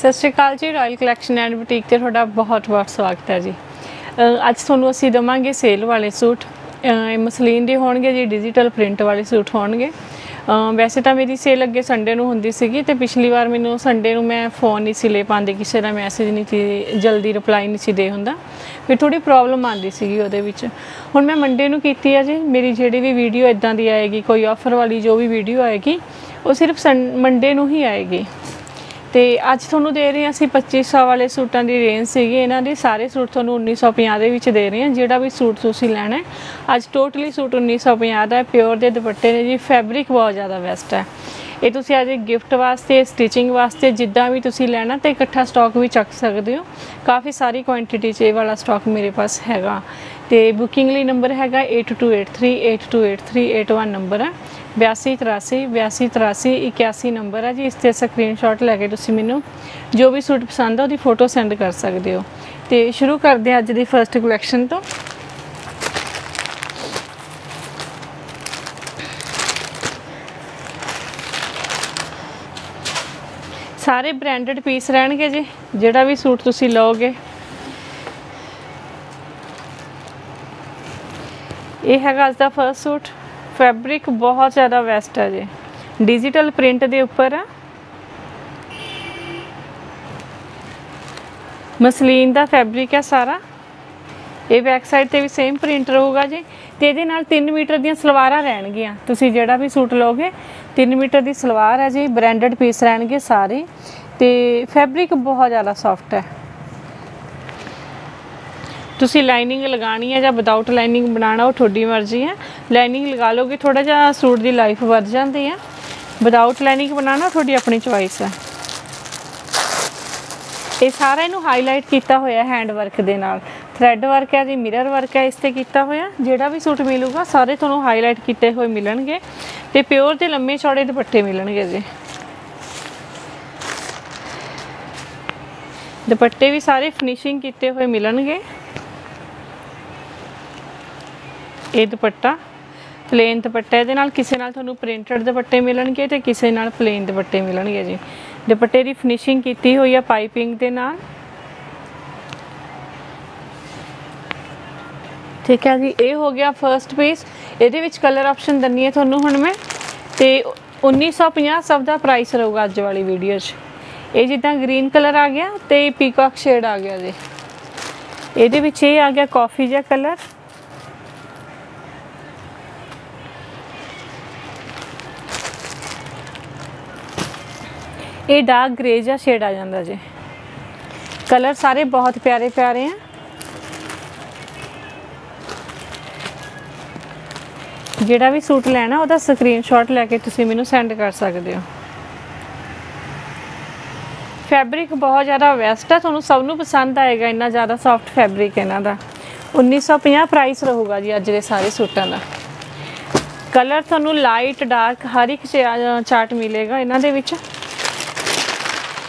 ਸਤਿ ਸ਼੍ਰੀ ਅਕਾਲ ਜੀ royal collection and boutique ਤੇ ਤੁਹਾਡਾ ਬਹੁਤ-ਬਹੁਤ ਸਵਾਗਤ ਹੈ ਜੀ। ਅੱਜ ਤੁਹਾਨੂੰ ਅਸੀਂ ਦਵਾਂਗੇ ਸੇਲ ਵਾਲੇ ਸੂਟ। ਇਹ ਮਸਲੀਨ ਦੇ ਹੋਣਗੇ ਜੀ ਡਿਜੀਟਲ ਪ੍ਰਿੰਟ ਵਾਲੇ ਸੂਟ ਹੋਣਗੇ। ਵੈਸੇ ਤਾਂ ਮੇਰੀ ਸੇਲ ਅੱਗੇ ਸੰਡੇ ਨੂੰ ਹੁੰਦੀ ਸੀਗੀ ਤੇ ਪਿਛਲੀ ਵਾਰ ਮੈਨੂੰ ਸੰਡੇ ਨੂੰ ਮੈਂ ਫੋਨ ਨਹੀਂ ਸੀ ਲੈ ਪਾਉਂਦੀ, ਕਿਸੇ ਦਾ ਮੈਸੇਜ ਨਹੀਂ ਸੀ, ਜਲਦੀ ਰਿਪਲਾਈ ਨਹੀਂ ਸੀ ਦੇ ਹੁੰਦਾ। ਫਿਰ ਥੋੜੀ ਪ੍ਰੋਬਲਮ ਆਉਂਦੀ ਸੀਗੀ ਉਹਦੇ ਵਿੱਚ। ਹੁਣ ਮੈਂ ਮੰਡੇ ਨੂੰ ਕੀਤੀ ਆ ਜੀ, ਮੇਰੀ ਜਿਹੜੀ ਵੀ ਵੀਡੀਓ ਇਦਾਂ ਦੀ ਆਏਗੀ, ਕੋਈ ਆਫਰ ਵਾਲੀ ਜੋ ਵੀ ਵੀਡੀਓ ਆਏਗੀ, ਉਹ ਸਿਰਫ ਮੰਡੇ ਨੂੰ ਹੀ ਆਏਗੀ। ਤੇ ਅੱਜ ਤੁਹਾਨੂੰ ਦੇ ਰਹੇ ਹਾਂ ਅਸੀਂ 2500 ਵਾਲੇ ਸੂਟਾਂ ਦੀ ਰੇਂਜ ਸੀਗੀ। ਇਹਨਾਂ ਦੇ ਸਾਰੇ ਸੂਟ ਤੁਹਾਨੂੰ 1950 ਦੇ ਵਿੱਚ ਦੇ ਰਹੇ ਹਾਂ। ਜਿਹੜਾ ਵੀ ਸੂਟ ਤੁਸੀਂ ਲੈਣਾ ਹੈ, ਅੱਜ ਟੋਟਲੀ ਸੂਟ 1950 ਦਾ ਹੈ। ਪਿਓਰ ਦੇ ਦੁਪੱਟੇ ਨੇ ਜੀ। ਫੈਬਰਿਕ ਬਹੁਤ ਜ਼ਿਆਦਾ ਬੈਸਟ ਹੈ। ਇਹ ਤੁਸੀਂ ਅੱਜ ਗਿਫਟ ਵਾਸਤੇ ਸਟਿਚਿੰਗ ਵਾਸਤੇ ਜਿੱਦਾਂ ਵੀ ਤੁਸੀਂ ਲੈਣਾ ਤੇ ਇਕੱਠਾ ਸਟਾਕ ਵੀ ਚੱਕ ਸਕਦੇ ਹੋ। ਕਾਫੀ ਸਾਰੀ ਕੁਆਂਟੀਟੀ 'ਚ ਇਹ ਵਾਲਾ ਸਟਾਕ ਮੇਰੇ ਪਾਸ ਹੈਗਾ। ਤੇ ਬੁਕਿੰਗ ਲਈ ਨੰਬਰ ਹੈਗਾ 8283 828381 ਨੰਬਰ ਹੈ। 8283 8283 81 ਨੰਬਰ ਹੈ ਜੀ, ਇਸ ਤੇ ਸਕਰੀਨਸ਼ਾਟ ਲੈ ਕੇ ਤੁਸੀਂ ਮੈਨੂੰ ਜੋ ਵੀ ਸੂਟ ਪਸੰਦ ਆ ਉਹਦੀ ਫੋਟੋ ਸੈਂਡ ਕਰ ਸਕਦੇ ਹੋ। ਤੇ ਸ਼ੁਰੂ ਕਰਦੇ ਹਾਂ ਅੱਜ ਦੀ ਫਰਸਟ ਕਲੈਕਸ਼ਨ ਤੋਂ। ਸਾਰੇ ਬ੍ਰਾਂਡਡ ਪੀਸ ਰਹਿਣਗੇ ਜੀ, ਜਿਹੜਾ ਵੀ ਸੂਟ ਤੁਸੀਂ ਲਓਗੇ। ਇਹ ਹੈਗਾ ਅੱਜ ਦਾ ਫਰਸਟ ਸੂਟ। ਫੈਬਰਿਕ ਬਹੁਤ ਜ਼ਿਆਦਾ ਵੈਸਟ ਹੈ ਜੀ। ਡਿਜੀਟਲ ਪ੍ਰਿੰਟ ਦੇ ਉੱਪਰ। ਆ ਮਸਲੀਨ ਦਾ ਫੈਬਰਿਕ ਹੈ ਸਾਰਾ। ਇਹ ਬੈਕ ਸਾਈਡ ਤੇ ਵੀ ਸੇਮ ਪ੍ਰਿੰਟ ਰਹੂਗਾ ਜੀ। ਤੇ ਇਹਦੇ ਨਾਲ 3 ਮੀਟਰ ਦੀਆਂ ਸਲਵਾਰਾਂ ਰਹਿਣਗੀਆਂ। ਤੁਸੀਂ ਜਿਹੜਾ ਵੀ ਸੂਟ ਲਓਗੇ 3 ਮੀਟਰ ਦੀ ਸਲਵਾਰ ਹੈ ਜੀ। ਬ੍ਰਾਂਡਡ ਪੀਸ ਰਹਿਣਗੇ ਸਾਰੇ। ਤੇ ਫੈਬਰਿਕ ਬਹੁਤ ਜ਼ਿਆਦਾ ਸੌਫਟ ਹੈ। ਤੁਸੀਂ ਲਾਈਨਿੰਗ ਲਗਾਣੀ ਹੈ ਜਾਂ ਵਿਦਆਊਟ ਲਾਈਨਿੰਗ ਬਣਾਉਣਾ, ਉਹ ਤੁਹਾਡੀ ਮਰਜ਼ੀ ਹੈ। ਲਾਈਨਿੰਗ ਲਗਾ ਲੋਗੇ ਥੋੜਾ ਜਿਹਾ ਸੂਟ ਦੀ ਲਾਈਫ ਵੱਧ ਜਾਂਦੀ ਹੈ। ਵਿਦਆਊਟ ਲਾਈਨਿੰਗ ਬਣਾਉਣਾ, ਤੁਹਾਡੀ ਆਪਣੀ ਚੁਆਇਸ ਹੈ। ਇਹ ਸਾਰਾ ਇਹਨੂੰ ਹਾਈਲਾਈਟ ਕੀਤਾ ਹੋਇਆ ਹੈਂਡ ਵਰਕ ਦੇ ਨਾਲ। ਥ੍ਰੈਡ ਵਰਕ ਹੈ ਜੀ ਮਿਰਰ ਵਰਕ ਹੈ, ਇਸ ਤੇ ਕੀਤਾ ਹੋਇਆ। ਜਿਹੜਾ ਵੀ ਸੂਟ ਮਿਲੂਗਾ, ਸਾਰੇ ਤੁਹਾਨੂੰ ਹਾਈਲਾਈਟ ਕੀਤੇ ਹੋਏ ਮਿਲਣਗੇ ਤੇ ਪਿਓਰ ਦੇ ਲੰਮੇ ਚੌੜੇ ਦੁਪੱਟੇ ਮਿਲਣਗੇ ਜੀ। ਦੁਪੱਟੇ ਵੀ ਸਾਰੇ ਫਿਨਿਸ਼ਿੰਗ ਕੀਤੇ ਹੋਏ ਮਿਲਣਗੇ। ਇਹ ਦੁਪੱਟਾ ਪਲੇਨ ਦੁਪੱਟਾ, ਇਹਦੇ ਨਾਲ ਕਿਸੇ ਨਾਲ ਤੁਹਾਨੂੰ ਪ੍ਰਿੰਟਡ ਦੁਪੱਟੇ ਮਿਲਣਗੇ ਤੇ ਕਿਸੇ ਨਾਲ ਪਲੇਨ ਦੁਪੱਟੇ ਮਿਲਣਗੇ ਜੀ। ਦੁਪੱਟੇ ਦੀ ਫਿਨਿਸ਼ਿੰਗ ਕੀਤੀ ਹੋਈ ਆ ਪਾਈਪਿੰਗ ਦੇ ਨਾਲ। ਠੀਕ ਹੈ ਜੀ, ਇਹ ਹੋ ਗਿਆ ਫਰਸਟ ਪੀਸ ਇਹਦੇ ਵਿੱਚ ਕਲਰ ਆਪਸ਼ਨ ਦੰਨੀ ਹੈ ਤੁਹਾਨੂੰ ਹੁਣ ਮੈਂ। ਤੇ 1950 ਸਭ ਦਾ ਪ੍ਰਾਈਸ ਰਹੂਗਾ ਅੱਜ ਵਾਲੀ ਵੀਡੀਓ 'ਚ। ਇਹ ਜਿੱਦਾਂ ਗ੍ਰੀਨ ਕਲਰ ਆ ਗਿਆ ਤੇ ਪੀਕਾਕ ਸ਼ੇਡ ਆ ਗਿਆ ਜੀ। ਇਹਦੇ ਵਿੱਚ ਇਹ ਆ ਗਿਆ ਕਾਫੀ ਜਿਹਾ ਕਲਰ ਇਹ ਡਾਰਕ ਗ੍ਰੇ ਜਿਹਾ ਸ਼ੇਡ ਆ ਜਾਂਦਾ ਜੀ। ਕਲਰ ਸਾਰੇ ਬਹੁਤ ਪਿਆਰੇ ਪਿਆਰੇ ਆ। ਜਿਹੜਾ ਵੀ ਸੂਟ ਲੈਣਾ, ਉਹਦਾ ਸਕਰੀਨਸ਼ਾਟ ਲੈ ਕੇ ਤੁਸੀਂ ਮੈਨੂੰ ਸੈਂਡ ਕਰ ਸਕਦੇ ਹੋ। ਫੈਬਰਿਕ ਬਹੁਤ ਜ਼ਿਆਦਾ ਵੈਸਟ ਹੈ ਤੁਹਾਨੂੰ ਸਭ ਨੂੰ ਪਸੰਦ ਆਏਗਾ, ਇੰਨਾ ਜ਼ਿਆਦਾ ਸੌਫਟ ਫੈਬਰਿਕ ਇਹਨਾਂ ਦਾ। 1950 ਪ੍ਰਾਈਸ ਰਹੂਗਾ ਜੀ ਅੱਜ ਦੇ ਸਾਰੇ ਸੂਟਾਂ ਦਾ। ਕਲਰ ਤੁਹਾਨੂੰ ਲਾਈਟ ਡਾਰਕ ਹਰ ਇੱਕ ਚਾਰਟ ਮਿਲੇਗਾ ਇਹਨਾਂ ਦੇ ਵਿੱਚ।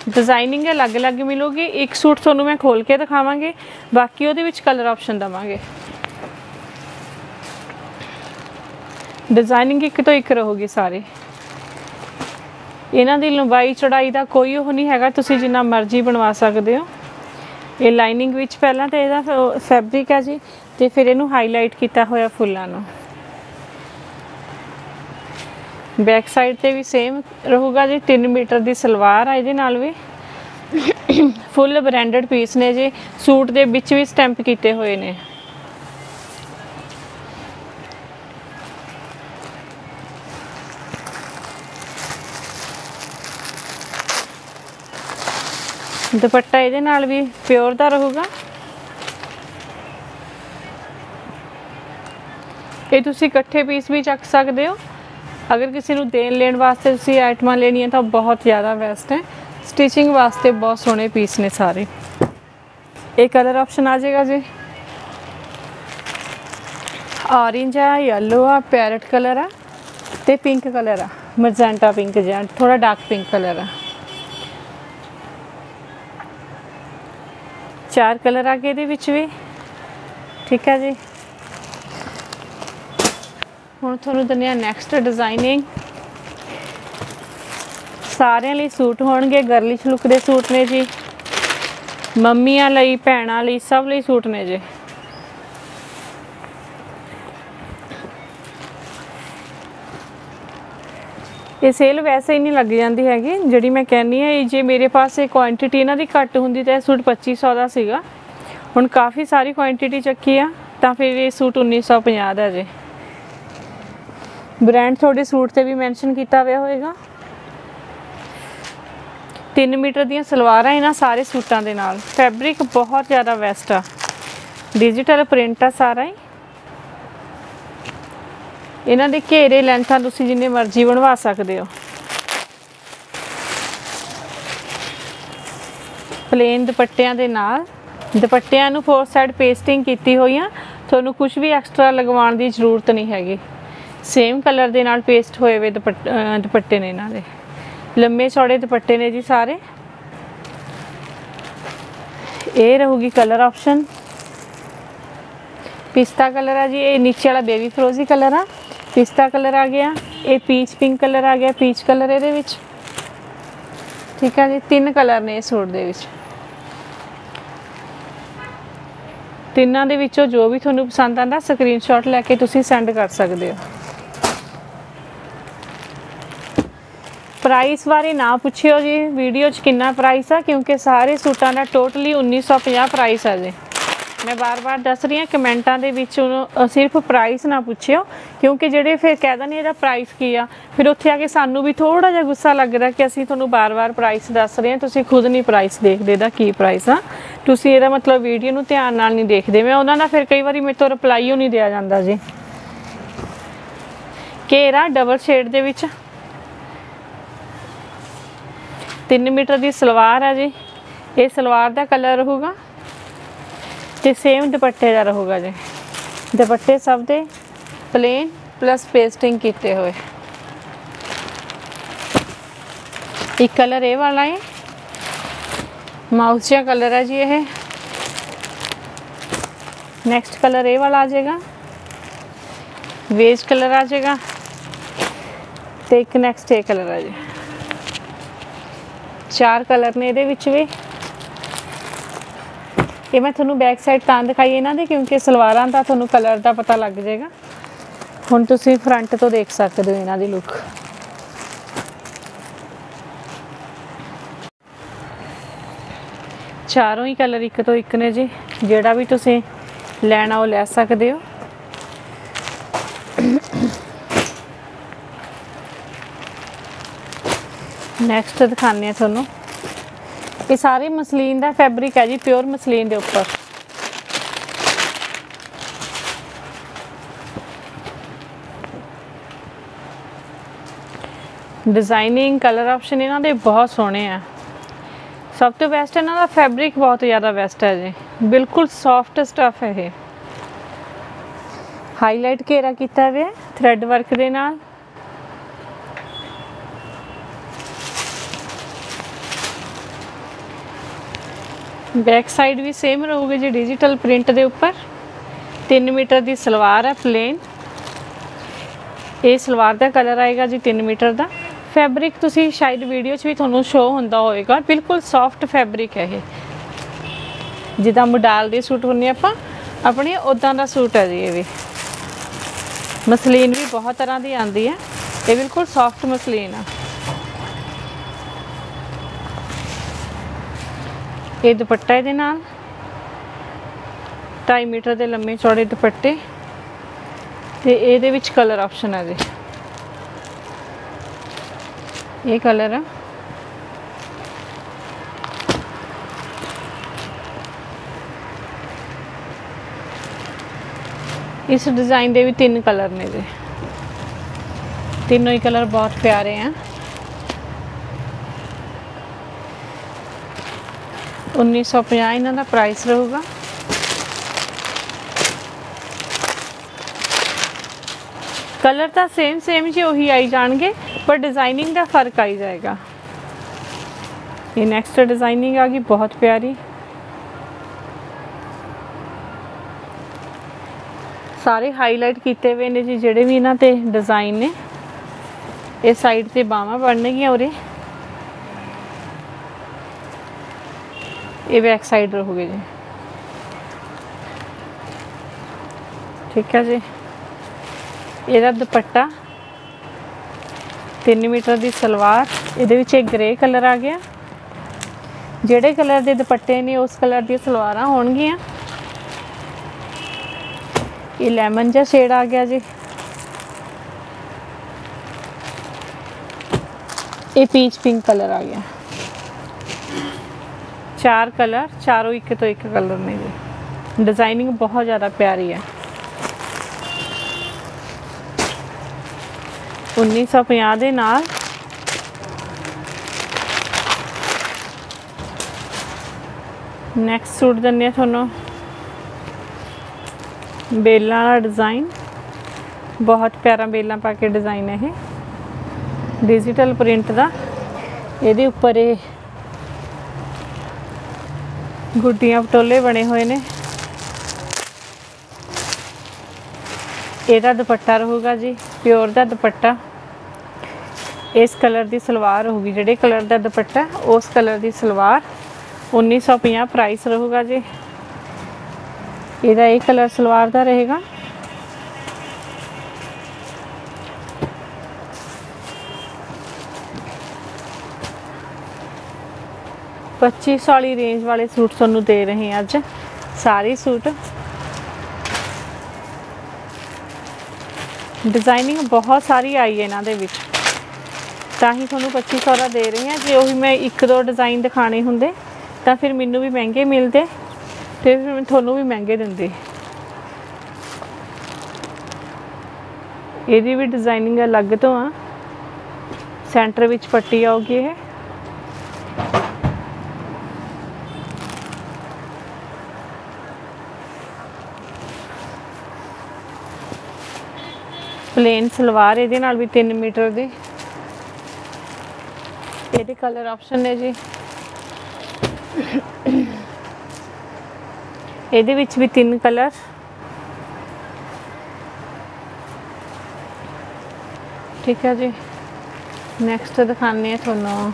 ਡਿਜ਼ਾਈਨਿੰਗ ਅਲੱਗ-ਅਲੱਗ ਮਿਲੂਗੀ। ਇੱਕ ਸੂਟ ਤੁਹਾਨੂੰ ਮੈਂ ਖੋਲ ਕੇ ਦਿਖਾਵਾਂਗੇ। ਬਾਕੀ ਉਹਦੇ ਵਿੱਚ ਕਲਰ ਆਪਸ਼ਨ ਦਵਾਂਗੇ। ਡਿਜ਼ਾਈਨਿੰਗ ਇੱਕ ਤੋਂ ਇੱਕ ਰਹੋਗੇ ਸਾਰੇ। ਇਹਨਾਂ ਦੀ ਲੰਬਾਈ, ਚੜਾਈ ਦਾ ਕੋਈ ਉਹ ਨਹੀਂ ਹੈਗਾ। ਤੁਸੀਂ ਜਿੰਨਾ ਮਰਜ਼ੀ ਬਣਵਾ ਸਕਦੇ ਹੋ। ਇਹ ਲਾਈਨਿੰਗ ਵਿੱਚ ਪਹਿਲਾਂ ਤਾਂ ਇਹਦਾ ਫੈਬਰਿਕ ਹੈ ਜੀ। ਤੇ ਫਿਰ ਇਹਨੂੰ ਹਾਈਲਾਈਟ ਕੀਤਾ ਹੋਇਆ ਫੁੱਲਾਂ ਨੂੰ। ਬੈਕ ਸਾਈਡ ਤੇ ਵੀ ਸੇਮ ਰਹੂਗਾ ਜੀ 3 ਮੀਟਰ ਦੀ ਸਲਵਾਰ ਆ ਇਹਦੇ ਨਾਲ ਵੀ। ਫੁੱਲ ਬ੍ਰਾਂਡਡ ਪੀਸ ਨੇ ਜੀ, ਸੂਟ ਦੇ ਵਿੱਚ ਵੀ ਸਟੈਂਪ ਕੀਤੇ ਹੋਏ ਨੇ। ਦੁਪੱਟਾ ਇਹਦੇ ਨਾਲ ਵੀ ਪਿਓਰ ਦਾ ਰਹੂਗਾ। ਇਹ ਤੁਸੀਂ ਇਕੱਠੇ ਪੀਸ ਵੀ ਚੱਕ ਸਕਦੇ ਹੋ। ਅਗਰ ਕਿਸੇ ਨੂੰ ਦੇਣ ਲੈਣ ਵਾਸਤੇ ਤੁਸੀਂ ਆਈਟਮਾਂ ਲੈਣੀਆਂ ਤਾਂ ਬਹੁਤ ਜ਼ਿਆਦਾ ਬੈਸਟ ਹੈ। ਸਟਿਚਿੰਗ ਵਾਸਤੇ ਬਹੁਤ ਸੋਹਣੇ ਪੀਸ ਨੇ ਸਾਰੇ। ਇਹ ਕਲਰ ਆਪਸ਼ਨ ਆ ਜਾਏਗਾ ਜੀ। ਔਰੇਂਜ ਆ ਯੈਲੋ ਆ ਪੈਰਟ ਕਲਰ ਆ ਤੇ ਪਿੰਕ ਕਲਰ ਆ। ਮਰਜੈਂਟਾ ਪਿੰਕ ਜਾਂ ਥੋੜਾ ਡਾਰਕ ਪਿੰਕ ਕਲਰ ਆ। ਚਾਰ ਕਲਰ ਆ ਗਏ ਇਹਦੇ ਵਿੱਚ ਵੀ। ਠੀਕ ਹੈ ਜੀ। ਹੁਣ ਤੁਹਾਨੂੰ ਦਿੰਦੇ ਦੰਨਿਆ ਨੈਕਸਟ ਡਿਜ਼ਾਈਨਿੰਗ ਸਾਰਿਆਂ ਲਈ ਸੂਟ ਹੋਣਗੇ ਗਰਲਿਸ਼ ਲੁੱਕ ਦੇ ਸੂਟ ਨੇ ਜੀ। ਮੰਮੀਆਂ ਲਈ, ਭੈਣਾਂ ਲਈ ਸਭ ਲਈ ਸੂਟ ਨੇ ਜੀ। ਇਹ ਸੇਲ ਵੈਸੇ ਹੀ ਨਹੀਂ ਲੱਗ ਜਾਂਦੀ ਹੈਗੀ, ਜਿਹੜੀ ਮੈਂ ਕਹਿੰਨੀ ਹੈ ਜੇ ਮੇਰੇ ਪਾਸ ਇਹ ਕੁਆਂਟੀਟੀ ਇਹਨਾਂ ਦੀ ਘੱਟ ਹੁੰਦੀ ਤਾਂ ਇਹ ਸੂਟ 2500 ਦਾ ਸੀਗਾ। ਹੁਣ ਕਾਫੀ ਸਾਰੀ ਕੁਆਂਟੀਟੀ ਚੱਕੀ ਆ, ਤਾਂ ਫਿਰ ਇਹ ਸੂਟ 1950 ਦਾ ਜੇ। ਬ੍ਰਾਂਡ ਤੁਹਾਡੇ ਸੂਟ ਤੇ ਵੀ ਮੈਂਸ਼ਨ ਕੀਤਾ ਹੋਇਆ ਹੋਵੇਗਾ 3 ਮੀਟਰ ਦੀਆਂ ਸਲਵਾਰਾਂ ਇਹਨਾਂ ਸਾਰੇ ਸੂਟਾਂ ਦੇ ਨਾਲ। ਫੈਬਰਿਕ ਬਹੁਤ ਜ਼ਿਆਦਾ ਵੈਸਟ ਆ। ਡਿਜੀਟਲ ਪ੍ਰਿੰਟ ਆ ਸਾਰਾ ਹੀ। ਇਹਨਾਂ ਦੇ ਘੇਰੇ ਲੈਂਥਾਂ ਤੁਸੀਂ ਜਿੰਨੇ ਮਰਜ਼ੀ ਬਣਵਾ ਸਕਦੇ ਹੋ। ਪਲੇਨ ਦੁਪੱਟਿਆਂ ਦੇ ਨਾਲ। ਦੁਪੱਟਿਆਂ ਨੂੰ ਫੋਰ ਸਾਈਡ ਪੇਸਟਿੰਗ ਕੀਤੀ ਹੋਈ ਆ। ਤੁਹਾਨੂੰ ਕੁਝ ਵੀ ਐਕਸਟਰਾ ਲਗਵਾਉਣ ਦੀ ਜ਼ਰੂਰਤ ਨਹੀਂ ਹੈਗੀ। ਸੇਮ ਕਲਰ ਦੇ ਨਾਲ ਪੇਸਟ ਹੋਏ ਹੋਏ ਦੁਪੱਟ- ਦੁਪੱਟੇ ਨੇ ਇਹਨਾਂ ਦੇ। ਲੰਮੇ ਚੌੜੇ ਦੁਪੱਟੇ ਨੇ ਜੀ ਸਾਰੇ। ਇਹ ਰਹੂਗੀ ਕਲਰ ਆਪਸ਼ਨ ਪਿਸਤਾ ਕਲਰ ਆ ਜੀ, ਇਹ ਨੀਚੇ ਵਾਲਾ ਬੇਬੀ ਫਰੋਜ਼ੀ ਕਲਰ ਆ। ਪਿਸਤਾ ਕਲਰ ਆ ਗਿਆ, ਇਹ ਪੀਚ ਪਿੰਕ ਕਲਰ ਆ ਗਿਆ ਪੀਚ ਕਲਰ ਇਹਦੇ ਵਿੱਚ। ਠੀਕ ਆ ਜੀ, ਤਿੰਨ ਕਲਰ ਨੇ ਇਸ ਸੂਟ ਦੇ ਵਿੱਚ। ਤਿੰਨਾਂ ਦੇ ਵਿੱਚੋਂ ਜੋ ਵੀ ਤੁਹਾਨੂੰ ਪਸੰਦ ਆਂਦਾ ਸਕਰੀਨਸ਼ਾਟ ਲੈ ਕੇ ਤੁਸੀਂ ਸੈਂਡ ਕਰ ਸਕਦੇ ਹੋ। ਪ੍ਰਾਈਸ ਬਾਰੇ ਨਾ ਪੁੱਛਿਓ ਜੀ। ਵੀਡੀਓ 'ਚ ਕਿੰਨਾ ਪ੍ਰਾਈਸ ਆ, ਕਿਉਂਕਿ ਸਾਰੇ ਸੂਟਾਂ ਦਾ ਟੋਟਲੀ 1950 ਪ੍ਰਾਈਸ ਆ ਜੀ। ਮੈਂ ਬਾਰ-ਬਾਰ ਦੱਸ ਰਹੀ ਹਾਂ, ਕਮੈਂਟਾਂ ਦੇ ਵਿੱਚ ਸਿਰਫ ਪ੍ਰਾਈਸ ਨਾ ਪੁੱਛਿਓ, ਕਿਉਂਕਿ ਜਿਹੜੇ ਫਿਰ ਕਹਿ ਦਿੰਦੇ ਇਹਦਾ ਪ੍ਰਾਈਸ ਕੀ ਆ, ਫਿਰ ਉੱਥੇ ਆ ਕੇ ਸਾਨੂੰ ਵੀ ਥੋੜਾ ਜਿਹਾ ਗੁੱਸਾ ਲੱਗਦਾ ਕਿ ਅਸੀਂ ਤੁਹਾਨੂੰ ਬਾਰ-ਬਾਰ ਪ੍ਰਾਈਸ ਦੱਸ ਰਹੇ ਹਾਂ, ਤੁਸੀਂ ਖੁਦ ਨਹੀਂ ਪ੍ਰਾਈਸ ਦੇਖਦੇ ਦਾ ਕੀ ਪ੍ਰਾਈਸ ਆ। ਤੁਸੀਂ ਇਹਦਾ ਮਤਲਬ ਵੀਡੀਓ ਨੂੰ ਧਿਆਨ ਨਾਲ ਨਹੀਂ ਦੇਖਦੇ। ਮੈਂ ਉਹਨਾਂ ਦਾ ਫਿਰ ਕਈ ਵਾਰੀ ਮੇਰੇ ਤੋਂ ਰਿਪਲਾਈ ਓ ਨਹੀਂ ਦਿਆ ਜਾਂਦਾ ਜੀ। ਘੇਰਾ ਡਬਲ ਸ਼ੇਡ ਦੇ ਵਿੱਚ। 3 ਮੀਟਰ ਦੀ ਸਲਵਾਰ ਹੈ ਜੀ। ਇਹ ਸਲਵਾਰ ਦਾ ਕਲਰ ਰਹੂਗਾ ਤੇ ਸੇਮ ਦੁਪੱਟੇ ਦਾ ਰਹੂਗਾ ਜੀ। ਦੁਪੱਟੇ ਸਭ ਦੇ ਪਲੇਨ ਪਲੱਸ ਪੇਸਟਿੰਗ ਕੀਤੇ ਹੋਏ। ਇੱਕ ਕਲਰ ਇਹ ਵਾਲਾ ਹੈ। ਮਾਊਸ ਜਿਹਾ ਕਲਰ ਹੈ ਜੀ ਇਹ। ਨੈਕਸਟ ਕਲਰ ਇਹ ਵਾਲਾ ਆ ਜਾਏਗਾ। ਵੇਜ ਕਲਰ ਆ ਜਾਏਗਾ। ਤੇ ਇੱਕ ਨੈਕਸਟ ਇਹ ਕਲਰ ਆ ਜੀ। ਚਾਰ ਕਲਰ ਨੇ ਇਹਦੇ ਵਿੱਚ ਵੀ। ਇਹ ਮੈਂ ਤੁਹਾਨੂੰ ਬੈਕ ਸਾਈਡ ਤਾਂ ਦਿਖਾਈ ਇਹਨਾਂ ਦੇ, ਕਿਉਂਕਿ ਸਲਵਾਰਾਂ ਦਾ ਤੁਹਾਨੂੰ ਕਲਰ ਦਾ ਪਤਾ ਲੱਗ ਜਾਏਗਾ। ਹੁਣ ਤੁਸੀਂ ਫਰੰਟ ਤੋਂ ਦੇਖ ਸਕਦੇ ਹੋ ਇਹਨਾਂ ਦੀ ਲੁੱਕ ਚਾਰੋਂ ਹੀ ਕਲਰ ਇੱਕ ਤੋਂ ਇੱਕ ਨੇ ਜੀ। ਜਿਹੜਾ ਵੀ ਤੁਸੀਂ ਲੈਣਾ ਉਹ ਲੈ ਸਕਦੇ ਹੋ। ਨੈਕਸਟ ਦਿਖਾਉਂਦੇ ਆ ਤੁਹਾਨੂੰ। ਇਹ ਸਾਰੇ ਮਸਲੀਨ ਦਾ ਫੈਬਰਿਕ ਹੈ ਜੀ ਪਿਓਰ ਮਸਲੀਨ ਦੇ ਉੱਪਰ। ਡਿਜ਼ਾਈਨਿੰਗ ਕਲਰ ਆਪਸ਼ਨ ਇਹਨਾਂ ਦੇ ਬਹੁਤ ਸੋਹਣੇ ਆ। ਸਭ ਤੋਂ ਬੈਸਟ ਇਹਨਾਂ ਦਾ ਫੈਬਰਿਕ ਬਹੁਤ ਜ਼ਿਆਦਾ ਬੈਸਟ ਹੈ ਜੀ। ਬਿਲਕੁਲ ਸੌਫਟ ਸਟਫ ਹੈ ਇਹ। ਹਾਈਲਾਈਟ ਘੇਰਾ ਕੀਤਾ ਹੋਇਆ ਹੈ ਥ੍ਰੈਡ ਵਰਕ ਦੇ ਨਾਲ। ਬੈਕ ਸਾਈਡ ਵੀ ਸੇਮ ਰਹੂਗੀ ਜੀ ਡਿਜੀਟਲ ਪ੍ਰਿੰਟ ਦੇ ਉੱਪਰ। 3 ਮੀਟਰ ਦੀ ਸਲਵਾਰ ਹੈ ਪਲੇਨ ਇਹ ਸਲਵਾਰ ਦਾ ਕਲਰ ਆਏਗਾ ਜੀ 3 ਮੀਟਰ ਦਾ। ਫੈਬਰਿਕ ਤੁਸੀਂ ਸ਼ਾਇਦ ਵੀਡੀਓ 'ਚ ਵੀ ਤੁਹਾਨੂੰ ਸ਼ੋ ਹੁੰਦਾ ਹੋਵੇਗਾ। ਬਿਲਕੁਲ ਸੌਫਟ ਫੈਬਰਿਕ ਹੈ ਇਹ। ਜਿੱਦਾਂ ਮੋਡਲ ਦੇ ਸੂਟ ਹੁੰਨੇ ਆਪਾਂ, ਆਪਣੇ ਉਦਾਂ ਦਾ ਸੂਟ ਹੈ ਜੀ ਇਹ ਵੀ। ਮਸਲੀਨ ਵੀ ਬਹੁਤ ਤਰ੍ਹਾਂ ਦੀ ਆਂਦੀ ਹੈ। ਇਹ ਬਿਲਕੁਲ ਸੌਫਟ ਮਸਲੀਨ ਆ। ਇਹ ਦੁਪੱਟਾ ਇਹਦੇ ਨਾਲ। 2.5 ਮੀਟਰ ਦੇ ਲੰਮੇ ਚੌੜੇ ਦੁਪੱਟੇ। ਤੇ ਇਹਦੇ ਵਿੱਚ ਕਲਰ ਆਪਸ਼ਨ ਹੈ ਜੀ ਇਹ ਕਲਰ ਆ। ਇਸ ਡਿਜ਼ਾਈਨ ਦੇ ਵੀ ਤਿੰਨ ਕਲਰ ਨੇ ਜੀ ਤਿੰਨੋਂ ਹੀ ਕਲਰ ਬਹੁਤ ਪਿਆਰੇ ਆ। 1950 ਇਹਨਾਂ ਦਾ ਪ੍ਰਾਈਸ ਰਹੂਗਾ। ਕਲਰ ਤਾਂ ਸੇਮ ਸੇਮ ਜੀ ਉਹੀ ਆਈ ਜਾਣਗੇ, ਪਰ ਡਿਜ਼ਾਈਨਿੰਗ ਦਾ ਫ਼ਰਕ ਆਈ ਜਾਏਗਾ। ਇਹ ਨੈਕਸਟ ਡਿਜ਼ਾਈਨਿੰਗ ਆ ਗਈ, ਬਹੁਤ ਪਿਆਰੀ। ਸਾਰੇ ਹਾਈਲਾਈਟ ਕੀਤੇ ਹੋਏ ਨੇ ਜੀ, ਜਿਹੜੇ ਵੀ ਇਹਨਾਂ ਤੇ ਡਿਜ਼ਾਈਨ ਨੇ। ਇਹ ਸਾਈਡ ਤੇ ਬਾਹਾਂ ਬਣਨਗੀਆਂ ਉਰੇ। ਇਹ ਬੈਕ ਸਾਈਡ ਰਹੂਗੇ ਜੀ। ਠੀਕ ਹੈ ਜੀ। ਇਹਦਾ ਦੁਪੱਟਾ 3 ਮੀਟਰ ਦੀ ਸਲਵਾਰ, ਇਹਦੇ ਵਿੱਚ ਇੱਕ ਗ੍ਰੇ ਕਲਰ ਆ ਗਿਆ। ਜਿਹੜੇ ਕਲਰ ਦੇ ਦੁਪੱਟੇ ਨੇ, ਉਸ ਕਲਰ ਦੀਆਂ ਸਲਵਾਰਾਂ ਹੋਣਗੀਆਂ। ਇਹ ਲੈਮਨ ਜਿਹਾ ਸ਼ੇਡ ਆ ਗਿਆ ਜੀ। ਇਹ ਪੀਚ ਪਿੰਕ ਕਲਰ ਆ ਗਿਆ। ਚਾਰ ਕਲਰ, ਚਾਰੋਂ ਇੱਕ ਤੋਂ ਇੱਕ ਕਲਰ ਨੇ ਜੀ। ਡਿਜ਼ਾਈਨਿੰਗ ਬਹੁਤ ਜ਼ਿਆਦਾ ਪਿਆਰੀ ਹੈ। 1950 ਦੇ ਨਾਲ ਨੈਕਸਟ ਸੂਟ ਦਿੰਦੇ ਆ ਤੁਹਾਨੂੰ। ਬੇਲਾਂ ਵਾਲਾ ਡਿਜ਼ਾਈਨ ਬਹੁਤ ਪਿਆਰਾ ਬੇਲਾਂ ਪਾ ਕੇ ਡਿਜ਼ਾਈਨ ਹੈ ਇਹ। ਡਿਜੀਟਲ ਪ੍ਰਿੰਟ ਦਾ। ਇਹਦੇ ਉੱਪਰ ਇਹ ਗੁੱਡੀਆਂ ਪਟੋਲੇ ਬਣੇ ਹੋਏ ਨੇ। ਇਹਦਾ ਦੁਪੱਟਾ ਰਹੂਗਾ ਜੀ, ਪਿਓਰ ਦਾ ਦੁਪੱਟਾ। ਇਸ ਕਲਰ ਦੀ ਸਲਵਾਰ ਹੋਊਗੀ ਜਿਹੜੇ ਕਲਰ ਦਾ ਦੁਪੱਟਾ, ਉਸ ਕਲਰ ਦੀ ਸਲਵਾਰ। 1950 ਪ੍ਰਾਈਸ ਰਹੂਗਾ ਜੀ। ਇਹਦਾ ਇਹ ਕਲਰ ਸਲਵਾਰ ਦਾ ਰਹੇਗਾ। ਪੱਚੀ ਸੌ ਵਾਲੀ ਰੇਂਜ ਵਾਲੇ ਸੂਟ ਤੁਹਾਨੂੰ ਦੇ ਰਹੇ ਹਾਂ ਅੱਜ। ਸਾਰੇ ਸੂਟ। ਡਿਜ਼ਾਈਨਿੰਗ ਬਹੁਤ ਸਾਰੀ ਆਈ ਹੈ ਇਹਨਾਂ ਦੇ ਵਿੱਚ। ਤਾਂ ਹੀ ਤੁਹਾਨੂੰ 2500 ਦਾ ਦੇ ਰਹੀ ਹਾਂ। ਜੇ ਉਹੀ ਮੈਂ ਇੱਕ ਦੋ ਡਿਜ਼ਾਈਨ ਦਿਖਾਣੇ ਹੁੰਦੇ, ਤਾਂ ਫਿਰ ਮੈਨੂੰ ਵੀ ਮਹਿੰਗੇ ਮਿਲਦੇ ਤੇ ਫਿਰ ਮੈਂ ਤੁਹਾਨੂੰ ਵੀ ਮਹਿੰਗੇ ਦਿੰਦੀ। ਇਹਦੀ ਵੀ ਡਿਜ਼ਾਈਨਿੰਗ ਅਲੱਗ ਤੋਂ ਆ। ਸੈਂਟਰ ਵਿੱਚ ਪੱਟੀ ਆਉਗੀ ਇਹ। ਪਲੇਨ ਸਲਵਾਰ ਇਹਦੇ ਨਾਲ ਵੀ 3 ਮੀਟਰ ਦੀ। ਇਹਦੇ ਕਲਰ ਆਪਸ਼ਨ ਨੇ ਜੀ। ਇਹਦੇ ਵਿੱਚ ਵੀ ਤਿੰਨ ਕਲਰ ਠੀਕ ਹੈ ਜੀ। ਨੈਕਸਟ ਦਿਖਾਉਂਦੇ ਆ ਤੁਹਾਨੂੰ।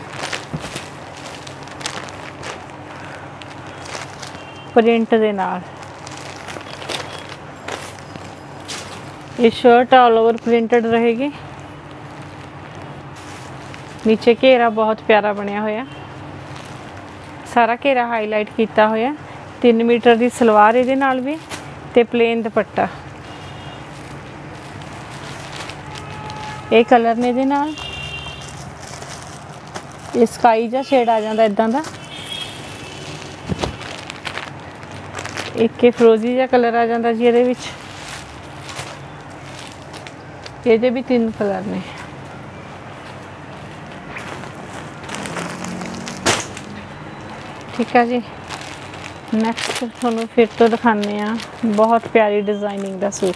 ਪ੍ਰਿੰਟ ਦੇ ਨਾਲ। ਇਹ ਸ਼ਰਟ ਆਲ ਓਵਰ ਪ੍ਰਿੰਟਡ ਰਹੇਗੀ ਨੀਚੇ ਘੇਰਾ ਬਹੁਤ ਪਿਆਰਾ ਬਣਿਆ ਹੋਇਆ ਸਾਰਾ ਘੇਰਾ ਹਾਈਲਾਈਟ ਕੀਤਾ ਹੋਇਆ 3 ਮੀਟਰ ਦੀ ਸਲਵਾਰ ਇਹਦੇ ਨਾਲ ਵੀ ਤੇ ਪਲੇਨ ਦੁਪੱਟਾ ਇਹ ਕਲਰ ਨੇ ਇਹਦੇ ਨਾਲ ਇਹ ਸਕਾਈ ਜਾਂ ਸ਼ੇਡ ਆ ਜਾਂਦਾ ਇਦਾਂ ਦਾ ਇੱਕ ਇਹ ਫਰੋਜ਼ੀ ਜਿਹਾ ਕਲਰ ਆ ਜਾਂਦਾ ਜੀ ਇਹਦੇ ਵਿੱਚ ਇਹਦੇ ਵੀ ਤਿੰਨ ਕਲਰ ਨੇ। ਠੀਕ ਹੈ ਜੀ। ਨੈਕਸਟ ਤੁਹਾਨੂੰ ਫਿਰ ਤੋਂ ਦਿਖਾਉਂਦੇ ਆ ਬਹੁਤ ਪਿਆਰੀ ਡਿਜ਼ਾਈਨਿੰਗ ਦਾ ਸੂਟ।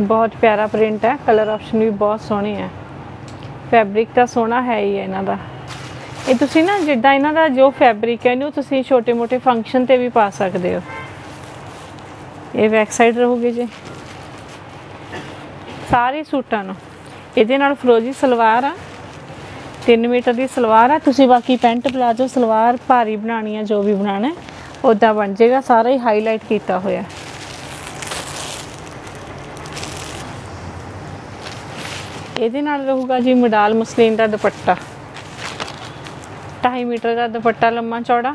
ਬਹੁਤ ਪਿਆਰਾ ਪ੍ਰਿੰਟ ਹੈ। ਕਲਰ ਆਪਸ਼ਨ ਵੀ ਬਹੁਤ ਸੋਹਣੇ ਹੈ ਫੈਬਰਿਕ ਤਾਂ ਸੋਹਣਾ ਹੈ ਹੀ ਹੈ ਇਹਨਾਂ ਦਾ। ਇਹ ਤੁਸੀਂ ਨਾ ਜਿੱਦਾਂ ਇਹਨਾਂ ਦਾ ਜੋ ਫੈਬਰਿਕ ਹੈ, ਇਹਨੂੰ ਤੁਸੀਂ ਛੋਟੇ-ਮੋਟੇ ਫੰਕਸ਼ਨ ਤੇ ਵੀ ਪਾ ਸਕਦੇ ਹੋ। ਇਹ ਬੈਕ ਸਾਈਡ ਰਹੂਗੀ ਜੀ। ਸਾਰੇ ਸੂਟਾਂ ਨੂੰ। ਇਹਦੇ ਨਾਲ ਫਰੋਜੀ ਸਲਵਾਰ ਆ। 3 ਮੀਟਰ ਦੀ ਸਲਵਾਰ ਆ। ਤੁਸੀਂ ਬਾਕੀ ਪੈਂਟ ਪਲਾਜੋ ਸਲਵਾਰ, ਭਾਰੀ ਬਣਾਣੀ ਆ, ਜੋ ਵੀ ਬਣਾਣਾ ਉਦਾਂ ਬਣ ਜਾਏਗਾ। ਸਾਰਾ ਹੀ ਹਾਈਲਾਈਟ ਕੀਤਾ ਹੋਇਆ। ਇਹਦੇ ਨਾਲ ਰਹੂਗਾ ਜੀ ਮਡਾਲ ਮਸਲੀਨ ਦਾ ਦੁਪੱਟਾ। 2.5 ਮੀਟਰ ਦਾ ਦੁਪੱਟਾ ਲੰਮਾ ਚੌੜਾ।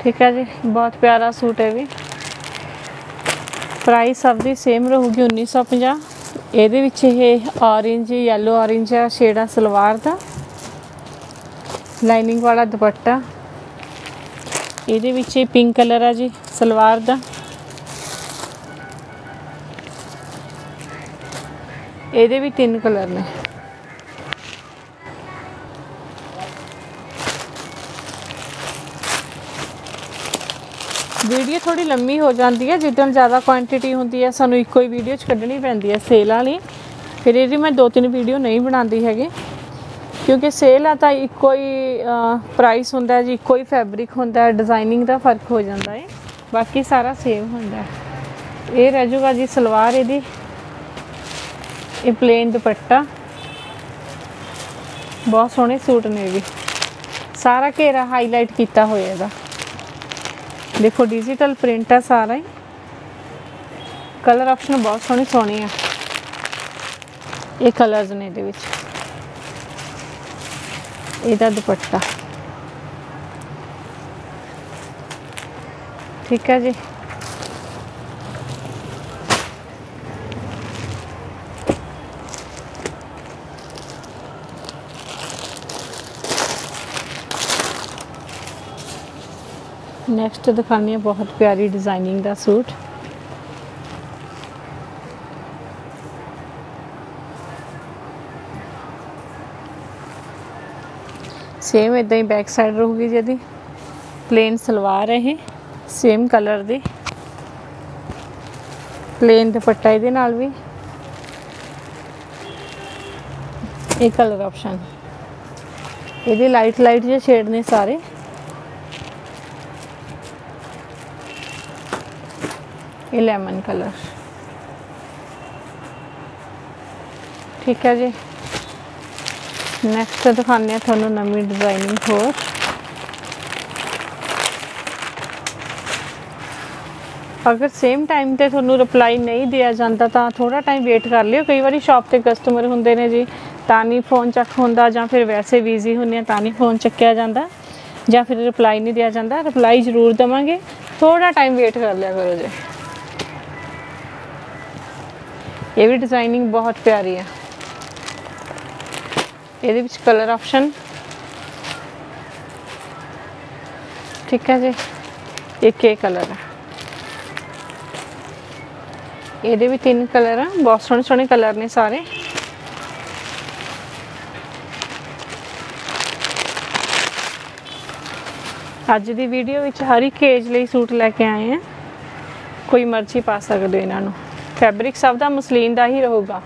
ਠੀਕ ਹੈ ਜੀ, ਬਹੁਤ ਪਿਆਰਾ ਸੂਟ ਹੈ ਵੀ। ਪ੍ਰਾਈਸ ਸਭ ਦੀ ਸੇਮ ਰਹੂਗੀ 1950 ਇਹਦੇ ਵਿੱਚ ਇਹ orange ਯੈਲੋ orange ਆ ਸ਼ੇਡ ਆ, ਸਲਵਾਰ ਦਾ। ਲਾਈਨਿੰਗ ਵਾਲਾ ਦੁਪੱਟਾ। ਇਹਦੇ ਵਿੱਚ ਇਹ ਪਿੰਕ ਕਲਰ ਆ ਜੀ, ਸਲਵਾਰ ਦਾ। ਇਹਦੇ ਵੀ ਤਿੰਨ ਕਲਰ ਨੇ। ਵੀਡੀਓ ਥੋੜੀ ਲੰਮੀ ਹੋ ਜਾਂਦੀ ਹੈ ਜਿੱਦਾਂ ਜ਼ਿਆਦਾ ਕੁਆਂਟੀਟੀ ਹੁੰਦੀ ਹੈ, ਸਾਨੂੰ ਇੱਕੋ ਹੀ ਵੀਡੀਓ ਚ ਕੱਢਣੀ ਪੈਂਦੀ ਹੈ ਸੇਲ ਵਾਲੀ। ਫਿਰ ਇਹਦੀ ਮੈਂ ਦੋ ਤਿੰਨ ਵੀਡੀਓ ਨਹੀਂ ਬਣਾਉਂਦੀ ਹੈਗੀ, ਕਿਉਂਕਿ ਸੇਲ ਆ ਤਾਂ ਇੱਕੋ ਹੀ ਪ੍ਰਾਈਸ ਹੁੰਦਾ ਹੈ ਜੀ, ਇੱਕੋ ਹੀ ਫੈਬਰਿਕ ਹੁੰਦਾ ਹੈ ਡਿਜ਼ਾਈਨਿੰਗ ਦਾ ਫ਼ਰਕ ਹੋ ਜਾਂਦਾ ਹੈ। ਬਾਕੀ ਸਾਰਾ ਸੇਮ ਹੁੰਦਾ ਹੈ। ਇਹ ਰਹਿ ਜਾਊਗਾ ਜੀ, ਸਲਵਾਰ ਇਹਦੀ। ਇਹ ਪਲੇਨ ਦੁਪੱਟਾ। ਬਹੁਤ ਸੋਹਣੇ ਸੂਟ ਨੇ ਇਹ ਵੀ। ਸਾਰਾ ਘੇਰਾ ਹਾਈਲਾਈਟ ਕੀਤਾ ਹੋਇਆ ਇਹਦਾ। ਦੇਖੋ ਡਿਜੀਟਲ ਪ੍ਰਿੰਟ ਹੈ ਸਾਰਾ ਹੀ। ਕਲਰ ਆਪਸ਼ਨ ਬਹੁਤ ਸੋਹਣੇ ਸੋਹਣੇ ਆ। ਇਹ ਕਲਰਸ ਨੇ ਇਹਦੇ ਵਿੱਚ। ਇਹਦਾ ਦੁਪੱਟਾ। ਠੀਕ ਹੈ ਜੀ। ਨੈਕਸਟ ਦਿਖਾਉਂਦੇ ਹਾਂ ਬਹੁਤ ਪਿਆਰੀ ਡਿਜ਼ਾਈਨਿੰਗ ਦਾ ਸੂਟ। ਸੇਮ ਇਦਾਂ ਹੀ ਬੈਕ ਸਾਈਡ ਰਹੂਗੀ ਜਿਹਦੀ ਪਲੇਨ ਸਲਵਾਰ ਹੈ ਇਹ ਸੇਮ ਕਲਰ ਦੀ। ਪਲੇਨ ਦੁਪੱਟਾ ਇਹਦੇ ਨਾਲ ਵੀ। ਇਹ ਕਲਰ ਆਪਸ਼ਨ ਇਹਦੇ ਲਾਈਟ ਲਾਈਟ ਜਿਹੇ ਸ਼ੇਡ ਨੇ ਸਾਰੇ। ਇਹ ਲੈਮਨ ਕਲਰ। ਠੀਕ ਹੈ ਜੀ। ਨੈਕਸਟ ਦਿਖਾਉਂਦੇ ਆ ਤੁਹਾਨੂੰ ਨਵੀਂ ਡਿਜ਼ਾਈਨਿੰਗ ਹੋਰ। ਅਗਰ ਸੇਮ ਟਾਈਮ ਤੇ ਤੁਹਾਨੂੰ ਰਿਪਲਾਈ ਨਹੀਂ ਦਿਆ ਜਾਂਦਾ ਤਾਂ ਥੋੜਾ ਟਾਈਮ ਵੇਟ ਕਰ ਲਿਓ। ਕਈ ਵਾਰੀ ਸ਼ਾਪ ਤੇ ਕਸਟਮਰ ਹੁੰਦੇ ਨੇ ਜੀ, ਤਾਂ ਨਹੀਂ ਫੋਨ ਚੱਕ ਹੁੰਦਾ ਜਾਂ ਫਿਰ ਵੈਸੇ ਬਿਜ਼ੀ ਹੁੰਦੇ ਆ ਤਾਂ ਨਹੀਂ ਫੋਨ ਚੱਕਿਆ ਜਾਂਦਾ ਜਾਂ ਫਿਰ ਰਿਪਲਾਈ ਨਹੀਂ ਦਿਆ ਜਾਂਦਾ। ਰਿਪਲਾਈ ਜ਼ਰੂਰ ਦਵਾਂਗੇ। ਥੋੜਾ ਟਾਈਮ ਵੇਟ ਕਰ ਲਿਆ ਕਰੋ ਜੀ। ਇਹ ਵੀ ਡਿਜ਼ਾਈਨਿੰਗ ਬਹੁਤ ਪਿਆਰੀ ਹੈ। ਇਹਦੇ ਵਿੱਚ ਕਲਰ ਆਪਸ਼ਨ ਠੀਕ ਹੈ ਜੀ। ਇਹ ਇਹ ਕਲਰ ਹੈ। ਇਹਦੇ ਵੀ ਤਿੰਨ ਕਲਰ ਆ। ਬਹੁਤ ਸੋਹਣੇ ਸੋਹਣੇ ਕਲਰ ਨੇ ਸਾਰੇ। ਅੱਜ ਦੀ ਵੀਡੀਓ ਵਿੱਚ ਹਰ ਇੱਕ ਏਜ ਲਈ ਸੂਟ ਲੈ ਕੇ ਆਏ ਆ। ਕੋਈ ਮਰਜ਼ੀ ਪਾ ਸਕਦੇ ਹੋ ਇਹਨਾਂ ਨੂੰ। ਫੈਬਰਿਕ ਸਭ ਦਾ ਮਸਲੀਨ ਦਾ ਹੀ ਰਹੂਗਾ।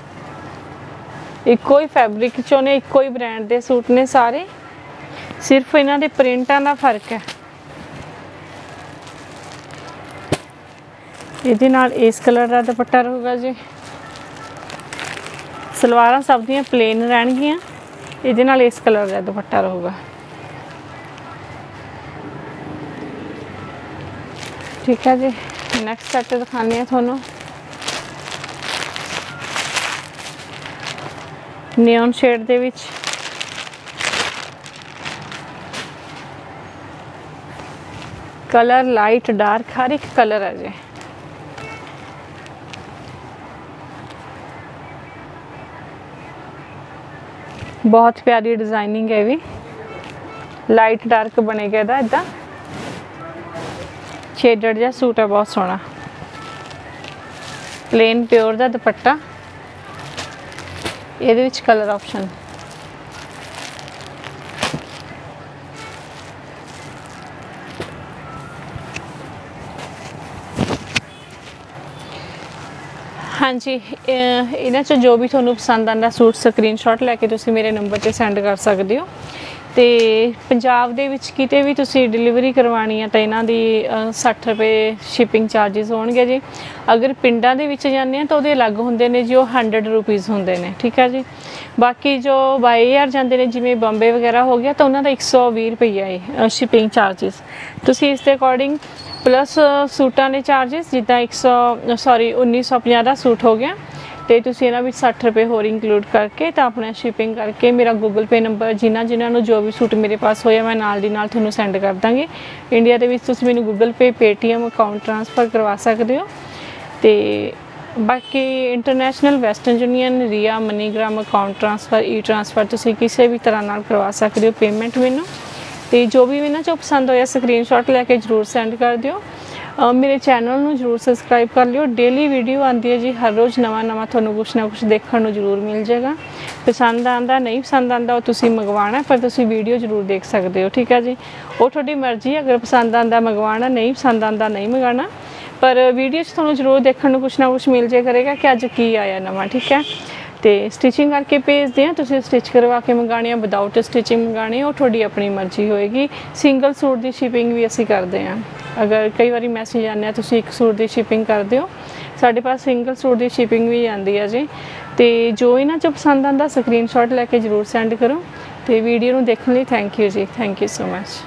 ਇੱਕੋ ਹੀ ਫੈਬਰਿਕ ਚੋਂ ਨੇ, ਇੱਕੋ ਹੀ ਬ੍ਰਾਂਡ ਦੇ ਸੂਟ ਨੇ ਸਾਰੇ। ਸਿਰਫ ਇਹਨਾਂ ਦੇ ਪ੍ਰਿੰਟਾਂ ਦਾ ਫ਼ਰਕ ਹੈ। ਇਹਦੇ ਨਾਲ ਇਸ ਕਲਰ ਦਾ ਦੁਪੱਟਾ ਰਹੂਗਾ ਜੀ। ਸਲਵਾਰਾਂ ਸਭ ਦੀਆਂ ਪਲੇਨ ਰਹਿਣਗੀਆਂ। ਇਹਦੇ ਨਾਲ ਇਸ ਕਲਰ ਦਾ ਦੁਪੱਟਾ ਰਹੂਗਾ। ਠੀਕ ਹੈ ਜੀ। ਨੈਕਸਟ ਸੈਟ ਦਿਖਾਉਂਦੇ ਆ ਤੁਹਾਨੂੰ। ਨਿਓਨ ਸ਼ੇਡ ਦੇ ਵਿੱਚ। ਕਲਰ ਲਾਈਟ ਡਾਰਕ ਹਰ ਇੱਕ ਕਲਰ ਹੈ ਜੀ। ਬਹੁਤ ਪਿਆਰੀ ਡਿਜ਼ਾਈਨਿੰਗ ਹੈ ਵੀ। ਲਾਈਟ ਡਾਰਕ ਬਣੇਗਾ ਇਹਦਾ ਇਦਾਂ ਸ਼ੇਡਡ ਜਿਹਾ ਸੂਟ ਹੈ, ਬਹੁਤ ਸੋਹਣਾ। ਪਲੇਨ ਪਿਓਰ ਦਾ ਦੁਪੱਟਾ। ਇਹਦੇ ਵਿੱਚ ਕਲਰ ਆਪਸ਼ਨ ਹਾਂਜੀ ਇਹਨਾਂ ਚ ਜੋ ਵੀ ਤੁਹਾਨੂੰ ਪਸੰਦ ਆਂਦਾ ਸੂਟ ਸਕਰੀਨਸ਼ਾਟ ਲੈ ਕੇ ਤੁਸੀਂ ਮੇਰੇ ਨੰਬਰ ਤੇ ਸੈਂਡ ਕਰ ਸਕਦੇ ਹੋ। ਤੇ ਪੰਜਾਬ ਦੇ ਵਿੱਚ ਕਿਤੇ ਵੀ ਤੁਸੀਂ ਡਿਲੀਵਰੀ ਕਰਵਾਣੀ ਆ ਤਾਂ ਇਹਨਾਂ ਦੀ 60 ਰੁਪਏ ਸ਼ਿਪਿੰਗ ਚਾਰजेस ਹੋਣਗੇ ਜੀ। ਅਗਰ ਪਿੰਡਾਂ ਦੇ ਵਿੱਚ ਜਾਂਦੇ ਆ ਤਾਂ ਉਹਦੇ ਅਲੱਗ ਹੁੰਦੇ ਨੇ ਜੀ, ਉਹ 100 ਰੁਪਏ ਹੁੰਦੇ ਨੇ, ਠੀਕ ਆ ਜੀ। ਬਾਕੀ ਜੋ ਬਾਈ ਏਅਰ ਜਾਂਦੇ ਨੇ, ਜਿਵੇਂ ਬੰਬੇ ਵਗੈਰਾ ਹੋ ਗਿਆ ਤਾਂ ਉਹਨਾਂ ਦਾ 120 ਰੁਪਏ ਹੈ ਸ਼ਿਪਿੰਗ ਚਾਰजेस ਤੁਸੀਂ ਇਸ ਦੇ ਅਕੋਰਡਿੰਗ ਪਲੱਸ ਸੂਟਾਂ ਦੇ ਚਾਰजेस ਜਿੱਦਾਂ 100 ਸੌਰੀ 1950 ਦਾ ਸੂਟ ਹੋ ਗਿਆ। ਤੇ ਤੁਸੀਂ ਇਹਨਾਂ ਵਿੱਚ 60 ਰੁਪਏ ਹੋਰ ਇੰਕਲੂਡ ਕਰਕੇ ਤਾਂ ਆਪਣਾ ਸ਼ਿਪਿੰਗ ਕਰਕੇ ਮੇਰਾ ਗੂਗਲ ਪੇ ਨੰਬਰ ਜਿਨ੍ਹਾਂ ਜਿਨ੍ਹਾਂ ਨੂੰ ਜੋ ਵੀ ਸੂਟ ਮੇਰੇ ਪਾਸ ਹੋਇਆ, ਮੈਂ ਨਾਲ ਦੀ ਨਾਲ ਤੁਹਾਨੂੰ ਸੈਂਡ ਕਰ ਦਾਂਗੀ। ਇੰਡੀਆ ਦੇ ਵਿੱਚ ਤੁਸੀਂ ਮੈਨੂੰ Google Pay Paytm account transfer ਕਰਵਾ ਸਕਦੇ ਹੋ। ਤੇ ਬਾਕੀ international Western Union Ria MoneyGram account transfer e transfer ਤੁਸੀਂ ਕਿਸੇ ਵੀ ਤਰ੍ਹਾਂ ਨਾਲ ਕਰਵਾ ਸਕਦੇ ਹੋ ਪੇਮੈਂਟ ਮੈਨੂੰ। ਤੇ ਜੋ ਵੀ ਇਹਨਾਂ ਚੋਂ ਪਸੰਦ ਹੋਇਆ ਸਕਰੀਨਸ਼ਾਟ ਲੈ ਕੇ ਜਰੂਰ ਸੈਂਡ ਕਰ ਦਿਓ। ਮੇਰੇ ਚੈਨਲ ਨੂੰ ਜਰੂਰ ਸਬਸਕ੍ਰਾਈਬ ਕਰ ਲਿਓ। ਡੇਲੀ ਵੀਡੀਓ ਆਉਂਦੀ ਹੈ ਜੀ, ਹਰ ਰੋਜ਼ ਨਵਾਂ ਨਵਾਂ ਤੁਹਾਨੂੰ ਕੁਛ ਨਾ ਕੁਛ ਦੇਖਣ ਨੂੰ ਜਰੂਰ ਮਿਲ ਜਾਏਗਾ। ਪਸੰਦ ਆਂਦਾ ਨਹੀਂ ਪਸੰਦ ਆਂਦਾ ਉਹ ਤੁਸੀਂ ਮੰਗਵਾਉਣਾ, ਪਰ ਤੁਸੀਂ ਵੀਡੀਓ ਜਰੂਰ ਦੇਖ ਸਕਦੇ ਹੋ, ਠੀਕ ਹੈ ਜੀ? ਉਹ ਤੁਹਾਡੀ ਮਰਜ਼ੀ ਹੈ, ਅਗਰ ਪਸੰਦ ਆਂਦਾ ਮੰਗਵਾਉਣਾ, ਨਹੀਂ ਪਸੰਦ ਆਂਦਾ ਨਹੀਂ ਮੰਗਾਣਾ ਪਰ ਵੀਡੀਓ 'ਚ ਤੁਹਾਨੂੰ ਜਰੂਰ ਦੇਖਣ ਨੂੰ ਕੁਛ ਨਾ ਕੁਛ ਮਿਲ ਜੇ ਕਰੇਗਾ ਕਿ ਅੱਜ ਕੀ ਆਇਆ ਨਵਾਂ, ਠੀਕ ਹੈ? ਤੇ ਸਟਿਚਿੰਗ ਕਰਕੇ ਭੇਜਦੇ ਆ ਤੁਸੀਂ ਸਟਿਚ ਕਰਵਾ ਕੇ ਮੰਗਾਣੇ ਆ ਵਿਦਆਊਟ ਸਟਿਚਿੰਗ ਮੰਗਾਣੇ ਉਹ ਤੁਹਾਡੀ ਆਪਣੀ ਮਰਜ਼ੀ ਹੋਏਗੀ। ਸਿੰਗਲ ਸੂਟ ਦੀ ਸ਼ਿਪਿੰਗ ਵੀ ਅਸੀਂ ਕਰਦੇ ਆ ਅਗਰ ਕਈ ਵਾਰੀ ਮੈਸੇਜ ਆਉਂਦੇ ਆ, ਤੁਸੀਂ ਇੱਕ ਸੂਟ ਦੀ ਸ਼ਿਪਿੰਗ ਕਰ ਦਿਓ ਸਾਡੇ ਪਾਸ ਸਿੰਗਲ ਸੂਟ ਦੀ ਸ਼ਿਪਿੰਗ ਵੀ ਆਉਂਦੀ ਹੈ ਜੀ। ਤੇ ਜੋ ਇਹਨਾਂ ਚੋਂ ਪਸੰਦ ਆਂਦਾ ਸਕਰੀਨਸ਼ਾਟ ਲੈ ਕੇ ਜਰੂਰ ਸੈਂਡ ਕਰੋ। ਤੇ ਵੀਡੀਓ ਨੂੰ ਦੇਖਣ ਲਈ ਥੈਂਕ ਯੂ ਜੀ। Thank you so much